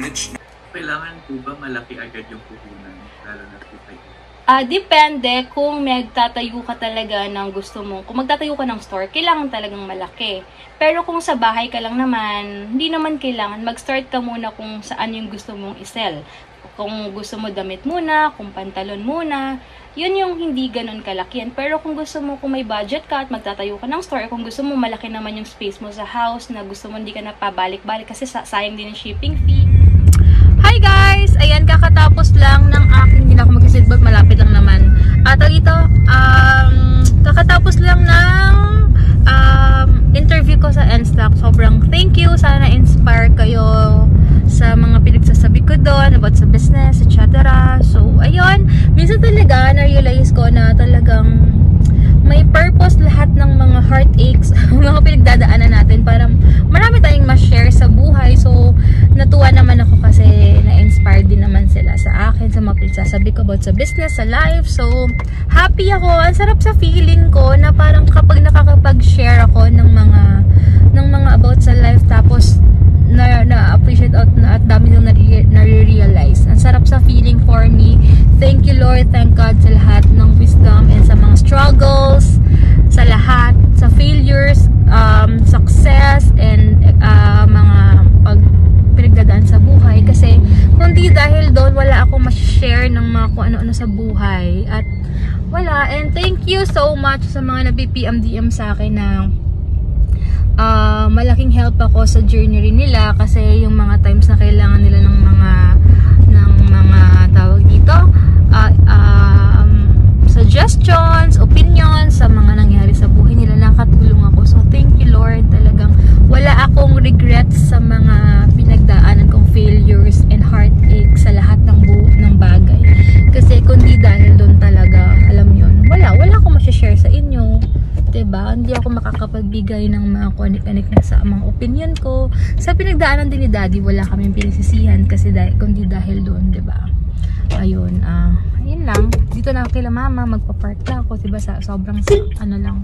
Na Kailangan po ba malaki agad yung puhunan? Lalo na po kayo. Ah, depende kung magtatayo ka talaga ng gusto mo. Kung magtatayo ka ng store, kailangan talagang malaki. Pero kung sa bahay ka lang naman, hindi naman kailangan. Mag-start ka muna kung saan yung gusto mong isell. Kung gusto mo damit muna, kung pantalon muna, yun yung hindi ganun kalakihan. Pero kung gusto mo, kung may budget ka at magtatayo ka ng store, kung gusto mo malaki naman yung space mo sa house, na gusto mo hindi ka na pabalik-balik kasi sa- sayang din yung shipping fee, Hi guys! Ayan, kakatapos lang ng aking, hindi na ako mag-seatbelt, malapit lang naman. At ito, um, kakatapos lang ng um, interview ko sa NSTOck. Sobrang thank you. Sana inspire kayo sa mga pinagsasabi ko doon about sa business, etc. So, ayun. Minsan talaga, na-realize ko na talagang may purpose lahat ng mga heartaches, mga pinagdadaanan natin para marami tayong ma-share sa buhay. So, natuwa naman ako kasi na-inspire din naman sila sa akin, sa mga pinagsasabi ko about sa business, sa life. So, happy ako. Ang sarap sa feeling ko na parang kapag nakakapag-share ako ng mga ng mga about sa life tapos na, na-appreciate at, na, at dami nare- nare-realize. Ang sarap sa feeling for me. Thank you Lord, thank God sa lahat ng wisdom and sa mga struggles, ma-share ng mga kung ano-ano sa buhay. At wala. And thank you so much sa mga nag-PM-DM sa akin na ah, malaking help ako sa journey nila kasi yung mga times na kailangan nila ng mga ng mga tawag dito ah, um, suggestions, opinions sa mga nangyari sa buhay nila nakatulong ako so thank you Lord talagang wala akong regrets sa mga pinagdaanan kong failures and heartache sa lahat ng buo ng bagay kundi dahil doon talaga alam yon wala wala akong share sa inyo ba? Hindi ako makakapagbigay ng mga kunik-anik na sa mga opinion ko. Sa pinagdaanan din ni Daddy, wala kaming pinisisihan kasi dahil kundi dahil doon, ba? Ayun, ah, ayun lang. Dito na ako kila Mama, magpa-park na ako, 'di ba? Sa sobrang ano lang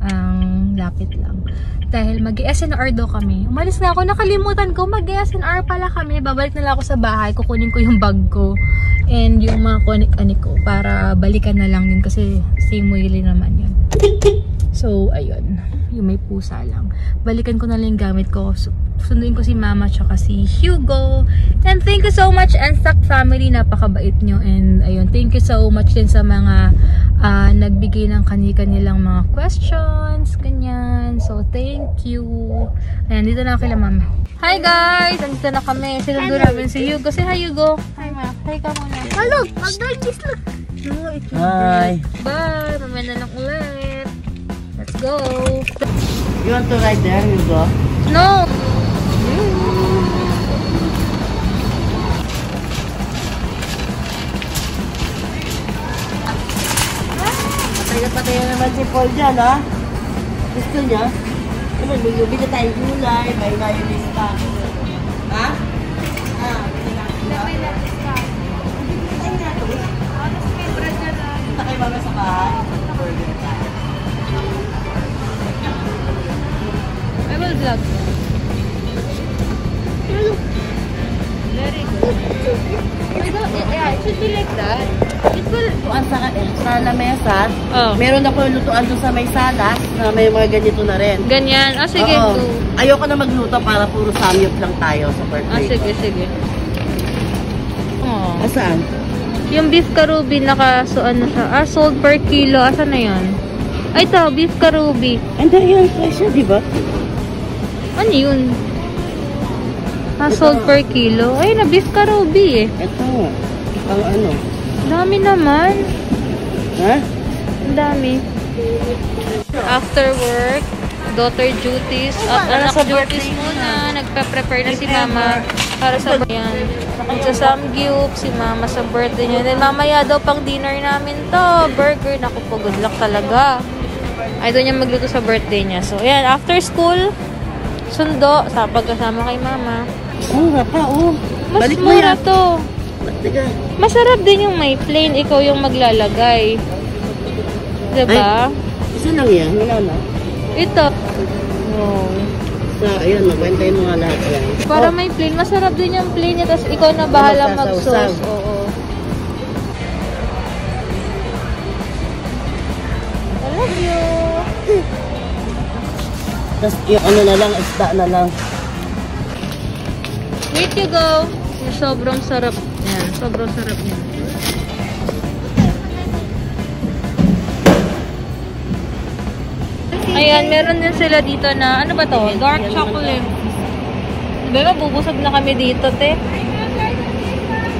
ang lapit lang. Dahil mag-SNR daw kami. Umalis na ako, nakalimutan ko, mag-SNR pala kami. Babalik na lang ako sa bahay, kukunin ko yung bag ko and yung mga kunik-anik ko para balikan na lang din kasi same way naman yun. So, ayun. Yung may pusa lang. Balikan ko na lang yung gamit ko. Su- Sunduin ko si Mama tsaka si Hugo. And thank you so much, Enstock family. Napakabait nyo. And ayun, thank you so much din sa mga ah, nagbigay ng kani-kanilang mga questions. Ganyan. So, thank you. Ayan, dito na ako kila Mama. Hi guys! Nandito na kami. Sinundo namin si Hugo. Say hi, Hugo. Hi, Ma. Hi ka muna. Hello, it's Hi. Bye! Mamaya na lang ulit. Go! You want to ride there, Hugo? No! Patay na patay na naman si Paul dyan, ha? Gusto niya? Ano, lubi na tayong gulay, may mayonnaise pa. Ha? Ah, bili na ako. Bili na ako. Punta kayo mama sa bahay. Burger I will vlog. Very good. Yeah, it should be like that. It will... Lutuan sa, sa lamesa, Oh. meron ako yung lutuan doon sa may sala na may mga ganito na rin. Ganyan. Ah, sige. Oo. go. Ayoko na magluto para puro samyup lang tayo sa Ah, birthday. sige, sige. Oh. Asaan? Yung beef karubi naka so ano siya. Ah, sold per kilo. Asan na yan? Ay, ito, beef karubi. Ang dahil yung presyo, di ba? Ano yun? Ah, sold per kilo. Ay, na beef karubi eh. Ito. Ang ano? Dami naman. Ha? Ang dami. After work, daughter duties, at anak sa duties birthday muna. Nagpa-prepare na si mama para sa bayan. Sa samgyup, si mama sa birthday niya. Then mamaya daw pang dinner namin to. Burger. Naku po, good luck talaga. Ay, doon niya magluto sa birthday niya. So, ayan, after school, sundo, sa pagkasama kay mama. Mura pa, oh. Mas Balik mo mura yan. to. Teka. Masarap din yung may plain, ikaw yung maglalagay. Diba? Isa lang yan. Wala na. Ito. Wow. So, ayun, magkwentahin mo nga lahat yan. Para Oh, may plain. Masarap din yung plain niya. Tapos ikaw na bahala mag-sauce. Oo. I love you. Tapos yung ano na lang, isda na lang. Wait you go. Yung sobrang sarap. Yan. Sobrang sarap niya. Ayan, meron din sila dito na, ano ba to? Dark chocolate. Diba, mabubusog na kami dito, te.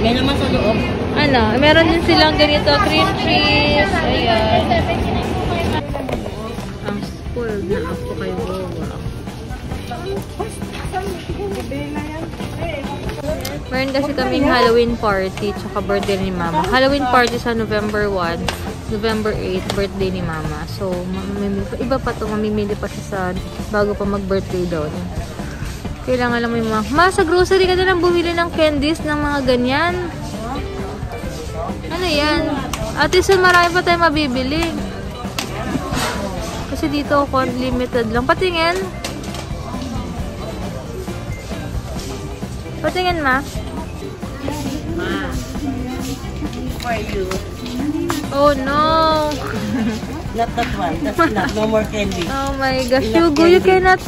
May naman sa loob. Ano, meron din silang ganito, cream cheese. Ayan. Meron kasi kaming Halloween party tsaka birthday ni Mama. Halloween party sa November 1, November 8, birthday ni Mama. So, pa, iba pa to, mamimili pa siya sa bago pa mag-birthday daw. Kailangan lang may mga, Ma, sa grocery ka na lang bumili ng candies ng mga ganyan. Ano yan? Ate Sol, marami pa tayong mabibili. Kasi dito ako limited lang. Patingin. Patingin, ma. For you. Oh, no. Not that one. That's enough. No more candy. Oh my gosh. Enough Hugo, you candy. cannot...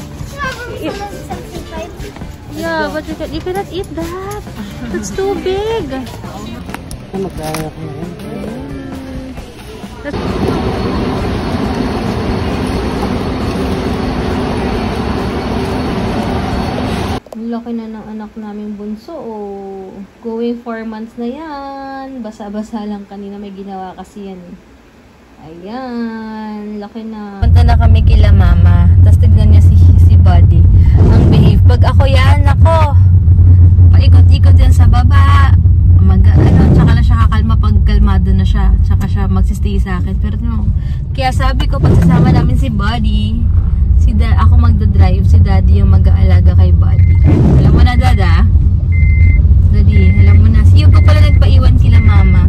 Yeah, but you, can, you cannot eat that. That's too big. Ano laki na ng anak namin bunso. Oh. Going 4 months na yan. Basa-basa lang kanina may ginawa kasi yan. eh. Ayan. Laki na. Punta na kami kila mama. Tapos tignan niya si, si Buddy. Ang behave. Pag ako yan, ako. Paikot-ikot yan sa baba. Mag, ano, tsaka na siya kakalma pag kalmado na siya. Tsaka siya magsistay sa akin. Pero no. Kaya sabi ko, pag sasama namin si Buddy, magdadrive, si Daddy yung mag-aalaga kay Buddy. Alam mo na, Dada? Daddy, alam mo na. Si Hugo pala nagpaiwan kila Mama.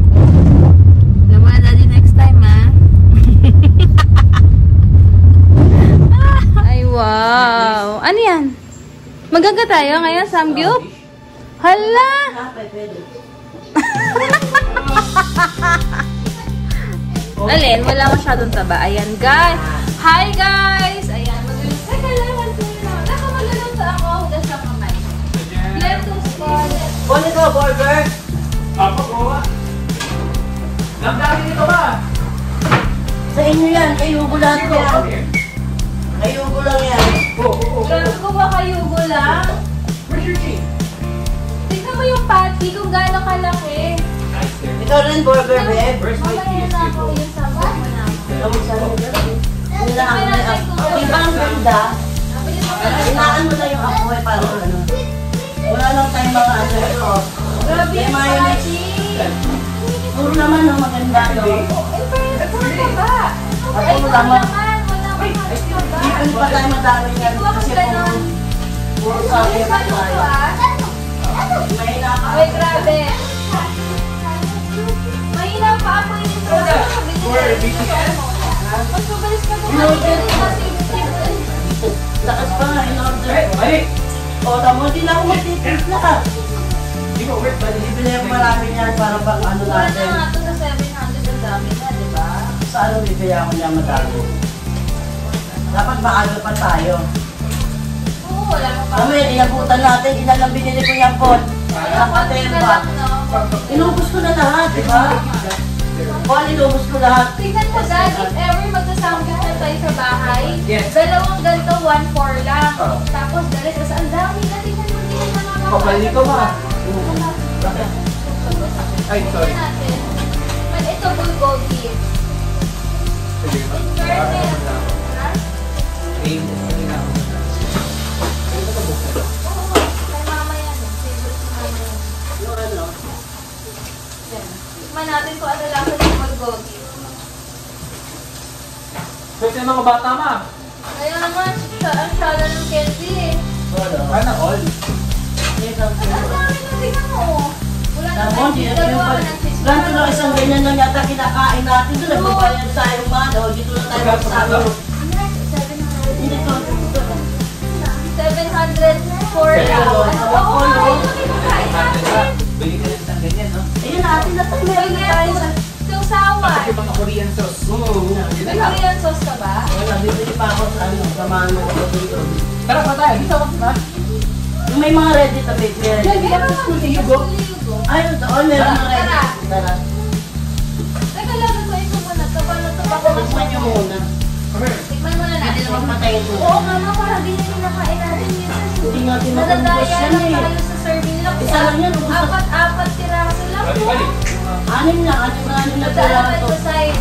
Alam mo na, Daddy, next time, ha? Ay, wow. Ano yan? Magaga tayo ngayon, Samgyup? Hala! Alin, wala masyadong taba. Ayan, guys. Hi, guys! Ayan, Lettuce po. Kunin ko, burger! Apa po? Nagdami nito ba? Sa inyo yan, kayo ko lahat yan. Kayo ko lang yan. Grabe ko ba kayo lang? Where's your team? Tignan mo yung patty kung gaano kalaki. Ikaw rin, burger, babe. Mamaya na ako team? yung sama mo na. Kamu sa akin. Hinahan mo lang. Ang ibang ganda, hinaan mo lang yung apoy para ano. Wala lang tayong mga ano ito. Grabe May yung mayonnaise. patty. Puro naman no, maganda no. Eh, puro ka ba? Ay, Puro naman. naman. Hindi pa tayo madami yan. Kasi ganon. puro, sa akin paano tayo. May naka. Ay, grabe. Mahina pa ako yun. For BTS? Mas mabilis ka bumalik O, tamo din ako magtitimpla. Di ba, wait. Bibili ako marami niyan para pang ano Wala na natin. nga ito sa 700 ang dami na, di ba? Sa ano bibili ako niya madami. Dapat maaga pa tayo. Oo, wala mo pa. Kami, inabutan natin, ilan lang binili ko yung pot. Nakatemba. Inubos ko na lahat, di ba? Paul, inubos ko lahat. Tingnan mo, Dad, if ever magsasample na tayo sa bahay, Yes. dalawang ganito, one four lang. Oo. Tapos, dalit, tas ang dami na, tingnan mo, tingnan mo naman. Kapal nito, ma. Ay, sorry. But ito, bulgogi. Fairness, ha? Aim, yung mga bata, ma. Ayaw naman, ang sala ng candy eh. Wala. Ano, all? Yes, mo. Wala na tayong lang isang ganyan lang yata kinakain natin. Doon nagbabayad tayo man. O, dito lang tayo magsabi. 700 for Oh, ay, Bili ka rin ng ganyan, no? Ayun, atin natakmeron na tayo sa to, ito. 700 Korean sauce. Hmm, yan. May Korean sauce ka ba? Wala, bibili pa ako sa ano, samahan mo ako dito. Tara pa tayo. Dito ako ba? Yung may mga ready to bake, may ready. Meron nga. Kasi Yugo. Ay, doon, meron mga ready. Tara. Tara. Teka lang, ko muna. Kapag na ito baka Tikman nyo muna. Tikman muna Hindi natin. naman patay ito. Oo nga nga, para di na kinakain natin. Hindi Nadadaya matubos yan lang eh. tayo sa serving nila. Isa lang yan. Apat-apat tiraso lang. Bali, po. Anim na, anim na, anim na piraso. sa side.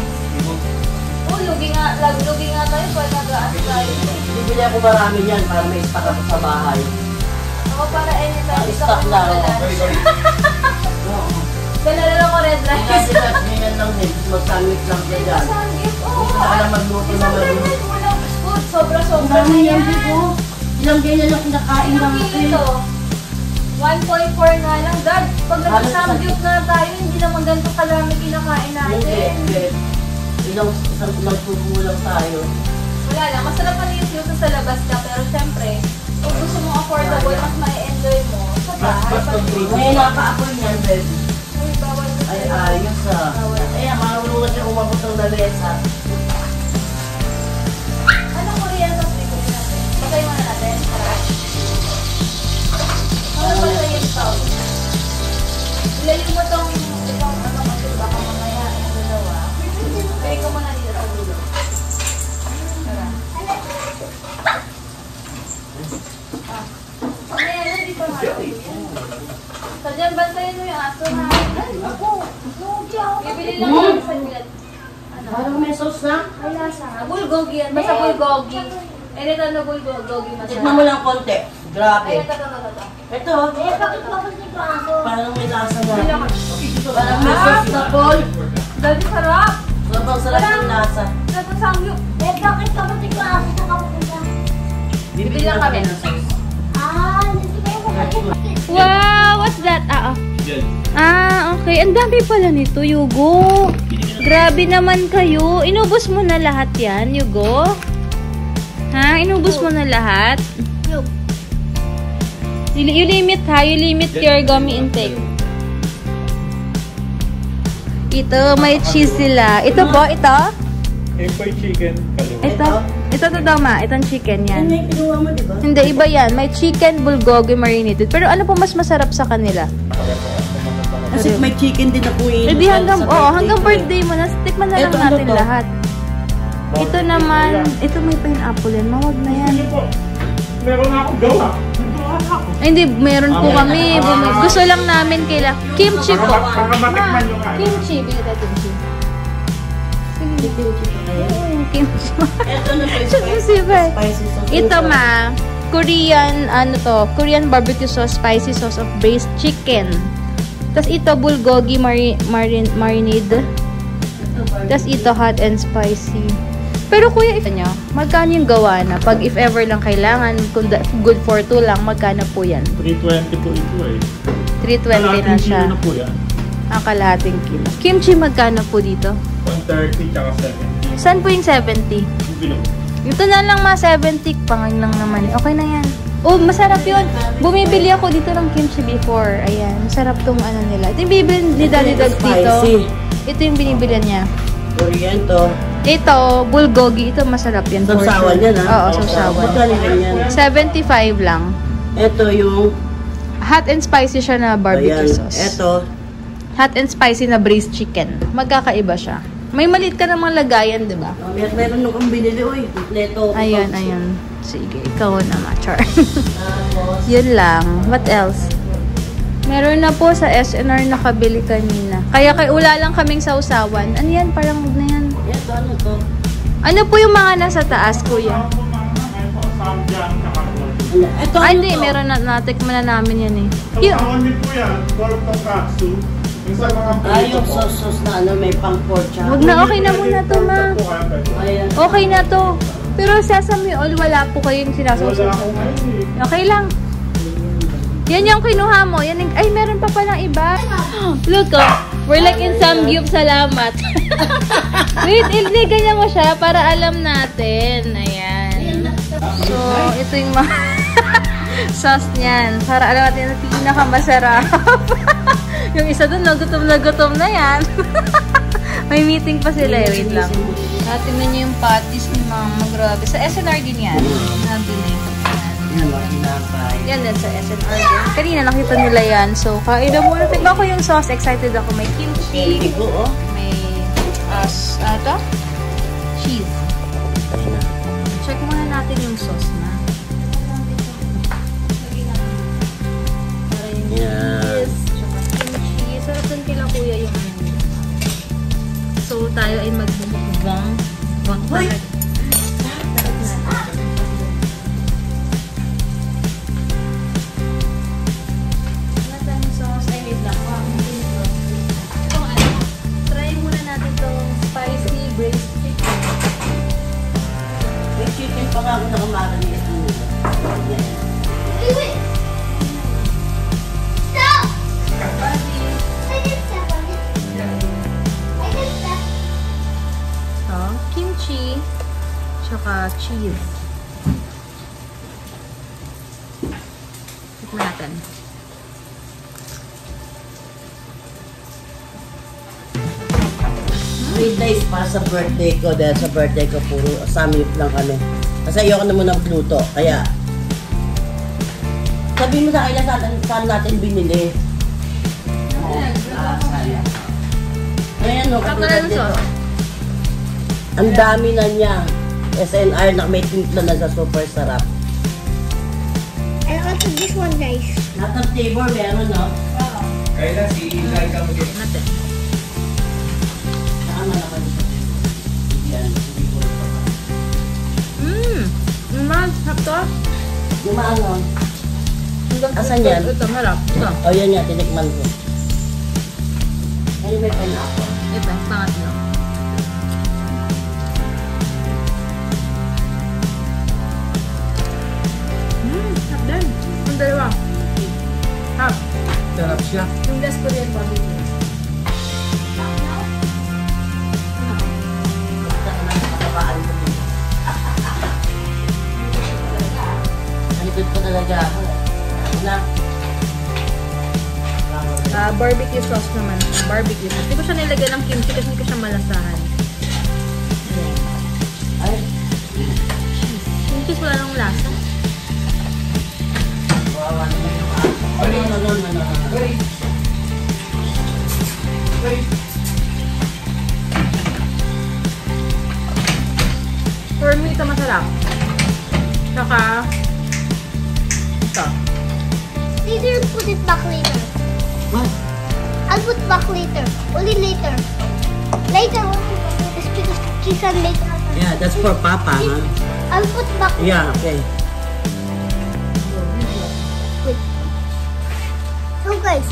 Oh, lugi nga, lugi nga tayo pag nag-aas tayo. Bibili ako marami yan para may stock ako sa bahay. Ako para anytime isa Stock ko lang. magalan. Sorry, sorry. Oo. Dala lang ko red rice. Kasi ganyan lang din. Mag-sandwich lang ka dyan. Sanggip, oo. Gusto ka lang magluto na magluto. Ang dami na yan. Ilang ganyan lang kinakain ng ito? 1.4 nga lang. Dad, pag nag-samgyup na tayo, hindi naman ganito kalami kinakain natin. get-get. Ilang isang tayo. Wala lang, masarap pa yung yusa sa labas ka, pero syempre, kung gusto mo affordable, mas ma-enjoy mo sa bahay. May naka-apoy niyan, baby. Ay, ayos ah. Ay, marunong na siya umabot ng lamesa. Ano sa? Ilayin mo tong itong ano kasi baka mamaya ang dalawa. Kaya ko muna dito sa dulo. Tara. Ah. Ano yan? Hindi pa nga. Sadyan, bantayan mo yung aso na. Ay, ako. Bibili lang ako sa saglit. Ano? Parang may sauce na. Ay, lasa. Bulgogi yan. Basta bulgogi. Eh, ito na bulgogi Tikman mo lang konti. Ay, Grabe. ito, ito, ito, Eh, bakit bakit dito aso? parang may lasa na. Parang may sauce na, Paul. Dati sarap. Sobrang sarap yung lasa. Dati sangyup. Eh, bakit bakit dito aso sa kapupunta? Bibili lang kami ng sauce. Ah, hindi ko Wow! What's that? Ah, ah. Ah, okay. Ang dami pala nito, Yugo. Grabe naman kayo. Inubos mo na lahat yan, Yugo? Ha? Inubos mo na lahat? You, you limit ha? You limit your gummy intake. Ito, may cheese sila. Ito po, ito? Employ chicken. Ito. Ito to daw ma. Itong chicken Yan yan. yung kinuha mo, di ba? Hindi, iba yan. May chicken bulgogi marinated. Pero ano po mas masarap sa kanila? Kasi may chicken din na po yun. Eh di hanggang, oh, hanggang birthday mo na, tikman na lang ano natin lahat. Ito naman, ito may pineapple yan. Mawag na yan. Meron na akong gawa. Hindi, meron po kami. Bumi- gusto lang namin kaila. Kimchi po. Kimchi. Bigyan tayo kimchi. Sige. Kimchi. Ito na Kimchi ba? spicy sauce. Ito ma, Korean, ano to, Korean barbecue sauce, spicy sauce of braised chicken. Tapos ito, bulgogi mari, marin, marinade. Tapos ito, hot and spicy. Pero kuya, if nyo, magkano yung gawa na? Pag if ever lang kailangan, kung da- good for two lang, magkano po yan? 320 po ito eh. 320 na Kalahating siya. kilo na po yan. Ang kalahating kilo. Kimchi, magkano po dito? 130 tsaka 70. Saan po yung 70? Yung bilog. Ito na lang mga 70, pangag lang naman. Okay na yan. Oh, masarap yun. Bumibili ako dito ng kimchi before. Ayan, masarap tong ano nila. Ito yung bibili ni Daddy Dog dito. Ito yung binibili niya. Korean to. Ito, bulgogi. Ito masarap yan. for Sausawan yan ha? Oo, sausawan. Magkano yan? 75 lang. Ito yung... Hot and spicy siya na barbecue Ayan. sauce. Ito. Hot and spicy na braised chicken. Magkakaiba siya. May maliit ka namang lagayan, di ba? Oh, mer- meron nung kang binili. Uy, kompleto. Ayun, ayun. Sige, ikaw na, Char. Tapos, Yun lang. What else? Meron na po sa SNR nakabili kanina. Kaya kay wala lang kaming sausawan. Ano yan? Parang na yan. Ano to? Ano po yung mga nasa taas, kuya? Ito Ah, ano hindi. Meron na. Natikman na namin yan eh. Yung, din po yan. Pork tonkatsu. Yung sa mga Ah, yung po. sauce na ano, may pang pork siya. Wag na, okay na muna to, ma. Ayan. okay na to. Pero sesame oil, wala po kayong Wala sinasawsaw. akong eh. Okay lang. Yan yung kinuha mo. Yan yung, ay, meron pa palang iba. Look, oh. We're like in Samgyup. Salamat. Wait, hindi ganyan mo siya para alam natin. Ayan. So, ito yung mga... sauce niyan. Para alam natin na pinakamasarap. yung isa dun, no, gutom na gutom na yan. May meeting pa sila eh. Wait lang. Natin mo niyo yung patties ni Mama. Grabe. Sa SNR din yan. Nabili. Yan, mga kinakay. Yan din sa SNR din. Kanina nakita nila yan. So, kain na muna. Tignan ko yung sauce. Excited ako. May kimchi. Bigo, oh. May, ano to? Cheese. Tsaka cheese. Tikman natin. Three days pa sa birthday ko dahil sa birthday ko puro samyup lang kami. Kasi ayoko naman ng pluto. Kaya sabi mo sa akin na saan, saan natin binili. Ah. Ayan no, na nito. sauce. Ang dami na niya. SNR na may timpla na super sarap. And also this one, guys. Lahat ng flavor meron, no? Kaya si Lai ka mo Tikman natin. Saka naman sa Yan. Mmm! Naman, sarap to. Yung maano, Hanggang Asan yan? Ito, harap. Ito. o oh, yan nga, tinikman ko. Ay, may pineapple. Ito, pangatlo. Dalawa. Sarap. Sarap siya. Yung last ko rin. Basta na nakakabaan ko talaga ako. Na? Ah, barbecue sauce naman. Barbecue sauce. Hindi ko siya nilagyan ng kimchi kasi hindi ko siya malasahan. Ay, cheese wala nang lasa. Ano, ano, ano, ano, ano. For me, ito masarap. Tsaka, ito. Later, put it back later. What? I'll put back later. Only later. Later, when we put this because cheese and later. Yeah, that's for Papa, ha? I'll put back. Yeah, okay. Guys,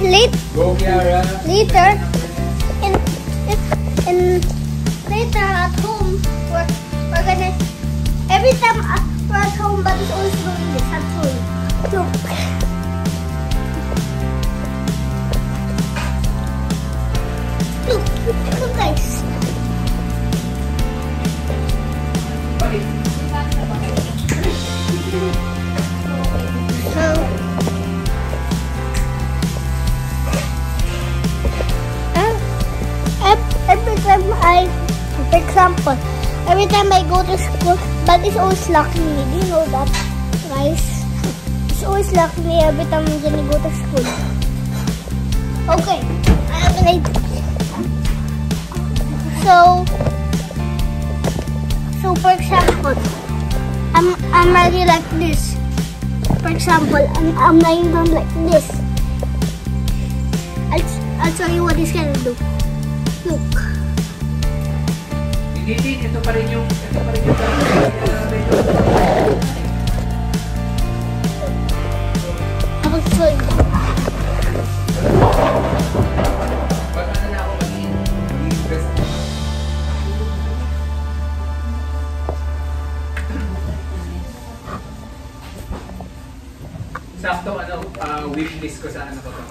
late later in if in later at home we're, we're gonna every time we're at home but it's always doing this at home. Look. Look, look guys. Ev- every time I, for example, every time I go to school, but it's always locking me. Do you know that, guys? It's always locking me every time I'm gonna go to school. Okay, I'm. So, so I'm I'm writing like this. For example, I'm, I'm lying down like this. I'll, I'll show you what he's gonna do. Look. Hindi, ito pa rin yung, ito pa to ano, uh, wish list ko sa ano ko to.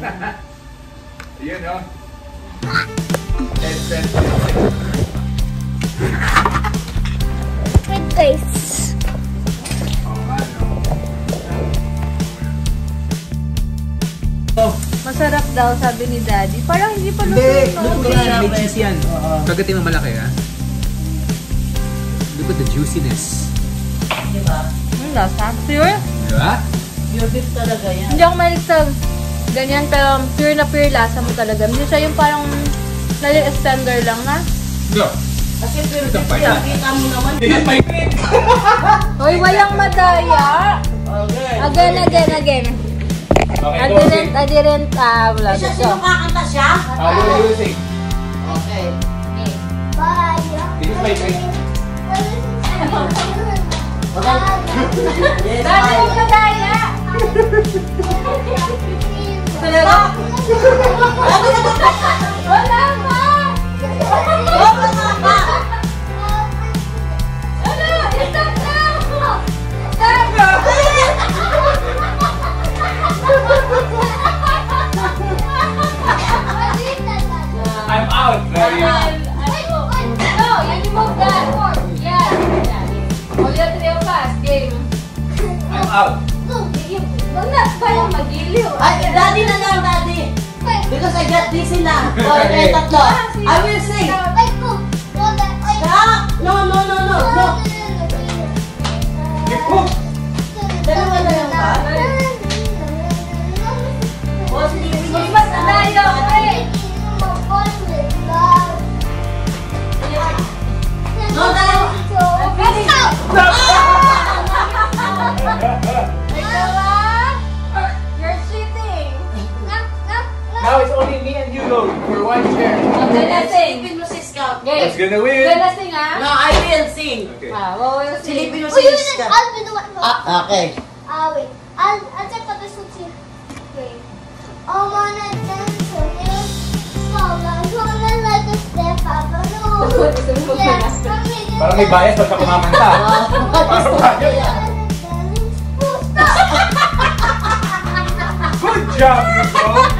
Yun, no? Let's guys. Oh, masarap daw, sabi ni Daddy. Parang hindi pa luto ito. Hindi, luto yan. May cheese yan. Kagating ng malaki, ha? Look at the juiciness. Diba? Ang lasa. Pure? Diba? Pure beef talaga yan. Hindi ako malig sa ganyan, pero pure na pure lasa mo talaga. Hindi siya yung parang nali-extender lang na. Go. Kasi pure beef yan. Kita mo naman. Hoy, walang madaya! Okay. Again, again, again. I didn't, I didn't, ah, wala. Siya, sino kakanta siya? How do you sing? Okay. Bye. This is my drink. Yes, Dali yung bye. madaya! Talaga? Wala pa! Oh, wala pa. Ano? Stop now! Stop! I'm out. No, you remove that more. Yeah. yeah. You're three of us. Game. I'm out. Huwag na tayo magiliw. Ay, daddy na lang, daddy. Because I got this na. Okay, tatlo. I will sing. Stop! No, no, no, no, no. Dalawa na lang ba? O. Mas tayo, eh. No, dalawa. Ikaw Now it's only me and you go for one share. I'm gonna sing. Silipin mo si Scout. Who's Okay. gonna win? Gonna sing ah? No, I will sing. Okay. Ah, well, we'll mo Oh, si you Scout. I'll be the one. Ah, okay. Ah, wait. I'll, I'll check out this one too. Wait. I wanna dance with you. Gonna, gonna like a step up. No. Yes, I'm making Parang may bias pagka kumamanta. Parang bias. Good job, you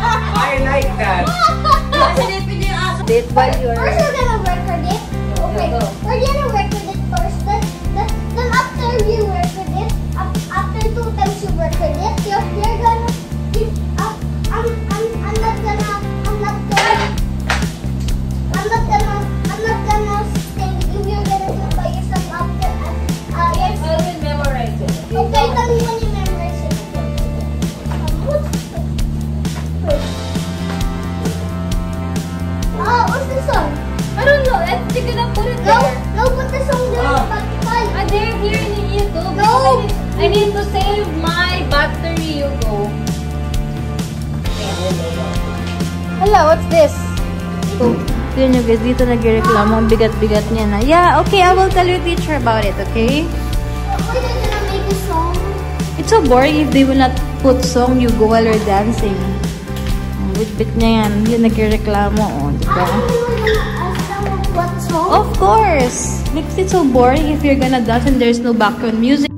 that. Silipin yung aso. Date by your... First, we're gonna record it. Okay, we're gonna record I need, to save my battery, you go. Hello, what's this? Oh, yun yung guys, dito nagreklamo. Ang bigat-bigat niya na. Yeah, okay, I will tell your teacher about it, okay? Why they gonna make a song? It's so boring if they will not put song you go while you're dancing. Bit-bit niya yan. Yun nagreklamo, oh, di ba? Them what song. Of course! Makes it so boring if you're gonna dance and there's no background music.